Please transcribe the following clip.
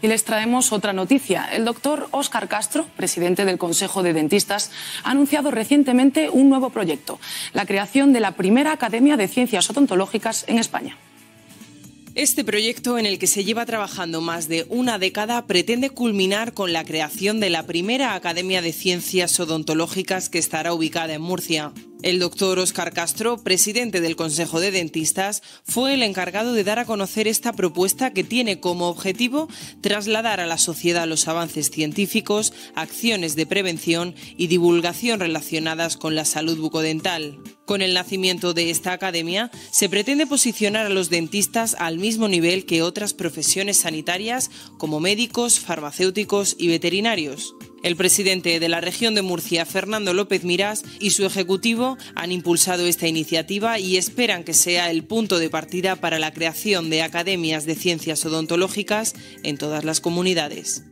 Y les traemos otra noticia. El doctor Óscar Castro, presidente del Consejo de Dentistas, ha anunciado recientemente un nuevo proyecto, la creación de la primera Academia de Ciencias Odontológicas en España. Este proyecto, en el que se lleva trabajando más de una década, pretende culminar con la creación de la primera Academia de Ciencias Odontológicas que estará ubicada en Murcia. El doctor Óscar Castro, presidente del Consejo de Dentistas, fue el encargado de dar a conocer esta propuesta que tiene como objetivo trasladar a la sociedad los avances científicos, acciones de prevención y divulgación relacionadas con la salud bucodental. Con el nacimiento de esta academia, se pretende posicionar a los dentistas al mismo nivel que otras profesiones sanitarias como médicos, farmacéuticos y veterinarios. El presidente de la región de Murcia, Fernando López Miras, y su ejecutivo han impulsado esta iniciativa y esperan que sea el punto de partida para la creación de academias de ciencias odontológicas en todas las comunidades.